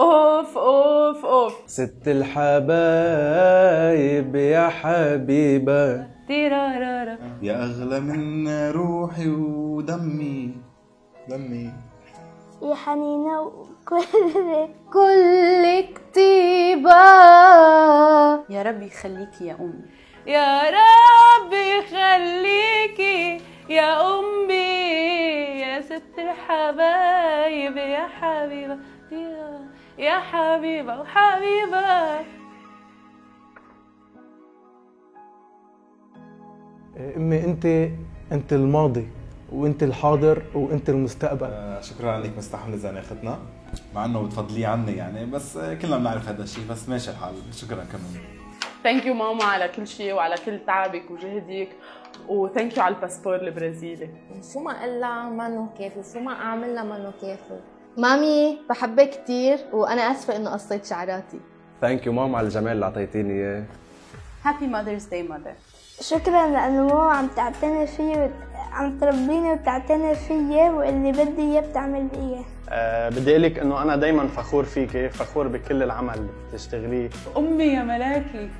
أوف أوف أوف. ست الحبايب يا حبيبة. تيرارارا يا أغلى من روحي ودمي. دمي. يا حنينة وكل كل كتيبة يا رب يخليكي يا أمي. يا رب يخليكي يا أمي يا ست الحبايب يا حبيبة يا يا حبيبة. وحبيبة أمي أنت أنت الماضي وأنت الحاضر وأنت المستقبل. آه، شكرا انك مستحمله زناختنا مع إنه بتفضليه عني يعني بس كلنا بنعرف هذا الشيء بس ماشي الحال. شكرا كمان. ثانك يو ماما على كل شيء وعلى كل تعبك وجهدك. و thank you على الباسبور البرازيلي. شو ما قال لها منه كافي شو ما اعمل لها منه كافي مامي بحبك كثير وأنا آسفة إنه قصيت شعراتي. thank you ماما على الجمال اللي أعطيتيني إياه. happy Mother's Day mother شكرا لأنه ماما عم تعتني فيي عم تربيني وتعتني فيي واللي بدي إياه بتعمل لي إياه. أه بدي أقول لك إنه أنا دائما فخور فيكي فخور بكل العمل اللي بتشتغليه. أمي يا ملاكي.